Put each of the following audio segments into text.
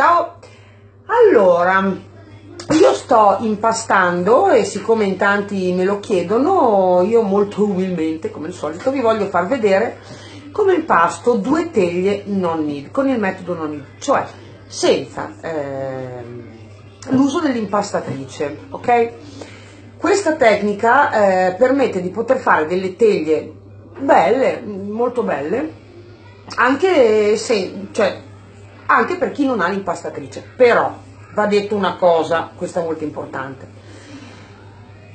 ciao! Allora, io sto impastando e siccome in tanti me lo chiedono, io molto umilmente, come al solito, vi voglio far vedere come impasto due teglie non need, con il metodo non need, cioè senza eh, l'uso dell'impastatrice, ok? Questa tecnica eh, permette di poter fare delle teglie belle, molto belle, anche, se, cioè, anche per chi non ha l'impastatrice. Però va detto una cosa, questa è molto importante.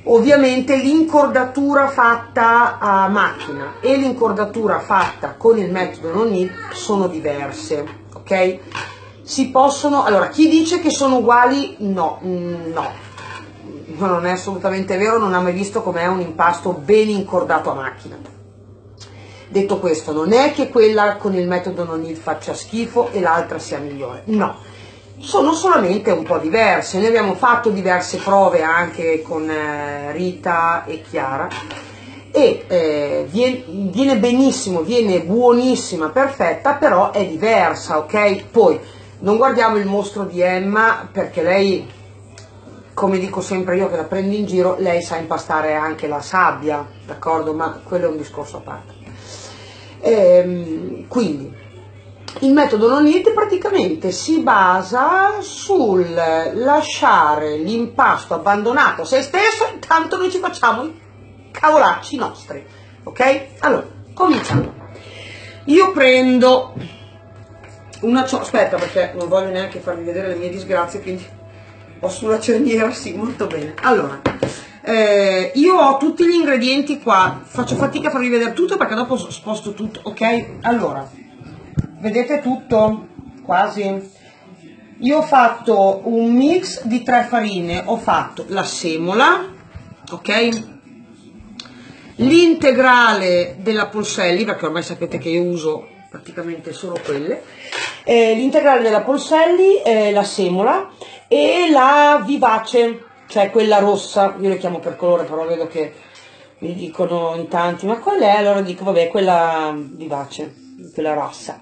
Ovviamente l'incordatura fatta a macchina e l'incordatura fatta con il metodo non need sono diverse, ok? Si possono, allora chi dice che sono uguali, no, no, non è assolutamente vero, non ha mai visto com'è un impasto ben incordato a macchina Detto questo, non è che quella con il metodo non il faccia schifo e l'altra sia migliore, no, sono solamente un po' diverse. Noi abbiamo fatto diverse prove anche con eh, Rita e Chiara e eh, viene, viene benissimo, viene buonissima, perfetta, però è diversa, ok? Poi non guardiamo il mostro di Emma perché lei come dico sempre io che la prendo in giro, lei sa impastare anche la sabbia, d'accordo? Ma quello è un discorso a parte. Ehm, quindi il metodo non niente praticamente si basa sul lasciare l'impasto abbandonato a se stesso, intanto noi ci facciamo i cavolacci nostri. Ok? Allora, cominciamo. Io prendo una ciotola, aspetta perché non voglio neanche farvi vedere le mie disgrazie, quindi ho sulla cerniera, sì, molto bene. Allora, eh, io ho tutti gli ingredienti qua, faccio fatica a farvi vedere tutto perché dopo sposto tutto, ok? Allora, vedete tutto? Quasi. Io ho fatto un mix di tre farine, ho fatto la semola, ok? L'integrale della Polselli, perché ormai sapete che io uso praticamente solo quelle, eh, l'integrale della Polselli, eh, la semola e la vivace, cioè quella rossa, io le chiamo per colore, però vedo che mi dicono in tanti, ma qual è? Allora dico, vabbè, quella vivace, quella rossa.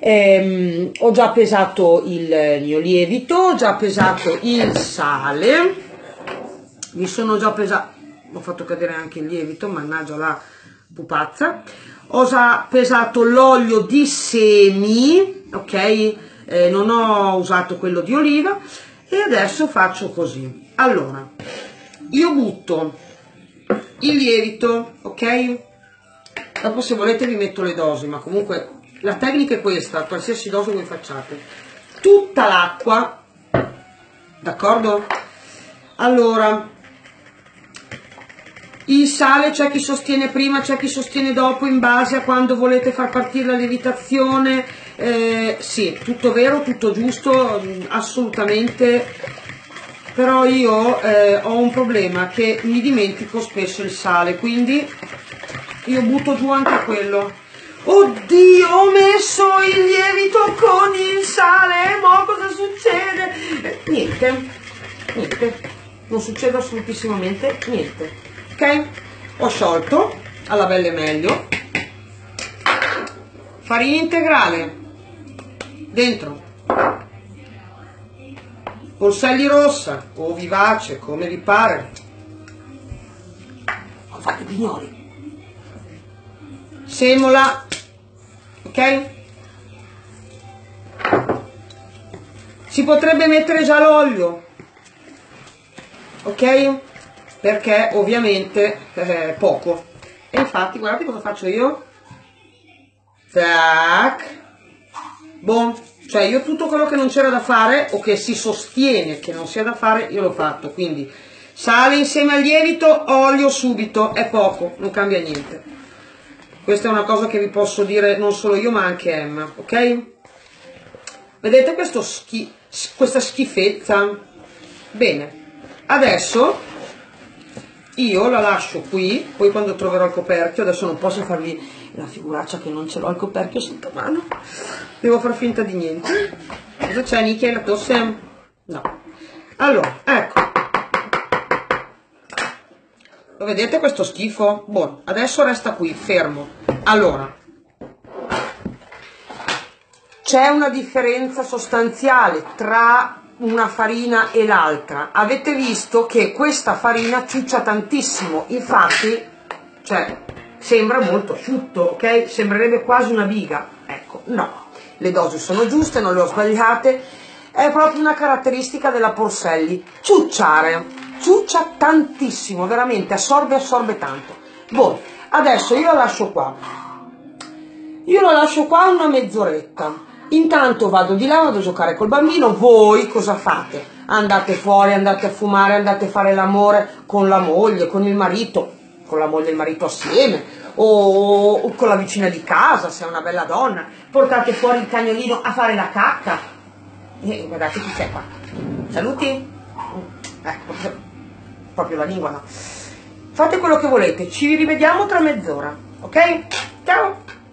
Ehm, ho già pesato il mio lievito, ho già pesato il sale, mi sono già pesato, ho fatto cadere anche il lievito, mannaggia la pupazza, ho già pesato l'olio di semi, ok? Eh, non ho usato quello di oliva e adesso faccio così. Allora io butto il lievito ok? Dopo se volete vi metto le dosi ma comunque la tecnica è questa qualsiasi dose voi facciate. Tutta l'acqua d'accordo? Allora il sale c'è chi sostiene prima, c'è chi sostiene dopo in base a quando volete far partire la lievitazione. Eh, sì, tutto vero, tutto giusto, assolutamente. Però io eh, ho un problema che mi dimentico spesso il sale quindi io butto giù anche quello. Oddio ho messo il lievito con il sale ma cosa succede? Eh, niente niente. Non succede assolutissimamente niente ok ho sciolto alla belle meglio farina integrale dentro Polselli rossa o vivace, come vi pare. Ho fatto i pignoli. Semola, ok? Si potrebbe mettere già l'olio, ok? Perché ovviamente eh, poco. E infatti, guardate cosa faccio io. Tac. Boh cioè io tutto quello che non c'era da fare o che si sostiene che non sia da fare, io l'ho fatto. Quindi sale insieme al lievito, olio subito, è poco, non cambia niente. Questa è una cosa che vi posso dire non solo io ma anche Emma, ok? Vedete schi questa schifezza? Bene, adesso io la lascio qui, poi quando troverò il coperchio, adesso non posso farvi la figuraccia che non ce l'ho il coperchio sotto mano. Devo far finta di niente. Cosa c'è Nicky la tosse? no. Allora ecco. Lo vedete questo schifo? buono adesso resta qui fermo. Allora. C'è una differenza sostanziale tra una farina e l'altra. Avete visto che questa farina ciuccia tantissimo, infatti, cioè, sembra molto asciutto, ok? Sembrerebbe quasi una biga. Ecco, no, le dosi sono giuste, non le ho sbagliate, è proprio una caratteristica della Porselli, ciucciare, ciuccia tantissimo, veramente, assorbe, assorbe tanto. Boh, adesso io la lascio qua, io la lascio qua una mezz'oretta, Intanto vado di là, vado a giocare col bambino, voi cosa fate? Andate fuori, andate a fumare, andate a fare l'amore con la moglie, con il marito, con la moglie e il marito assieme, o, o con la vicina di casa, se è una bella donna, portate fuori il cagnolino a fare la cacca. E guardate chi c'è qua. Saluti? Eh, proprio, proprio la lingua no. Fate quello che volete, ci rivediamo tra mezz'ora, ok? Ciao!